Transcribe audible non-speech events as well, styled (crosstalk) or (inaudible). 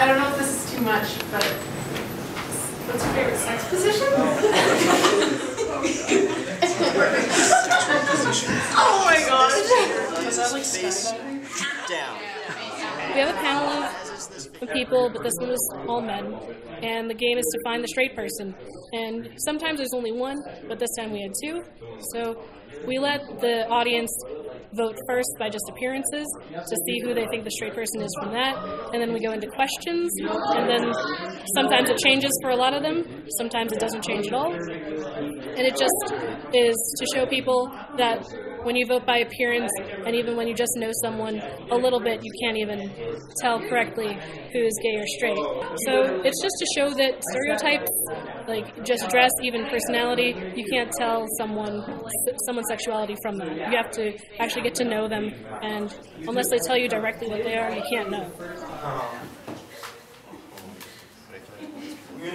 I don't know if this is too much, but what's your favorite sex position? oh, (laughs) oh my gosh. Was that like skydiving? Down. We have a panel of, of people, but this one is all men. And the game is to find the straight person. And sometimes there's only one, but this time we had two. So we let the audience vote first by just appearances to see who they think the straight person is from that. And then we go into questions. And then sometimes it changes for a lot of them, sometimes it doesn't change at all. And it just is to show people that when you vote by appearance, and even when you just know someone a little bit, you can't even tell correctly who's gay or straight. So it's just to show that stereotypes, like just dress, even personality, you can't tell someone someone's sexuality from that. You have to actually get to know them, and unless they tell you directly what they are, you can't know. We're